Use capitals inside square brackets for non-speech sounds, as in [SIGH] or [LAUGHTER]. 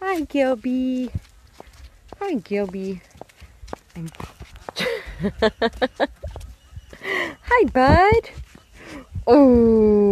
Hi, Gilby. Hi, Gilby. [LAUGHS] Hi, bud. Oh.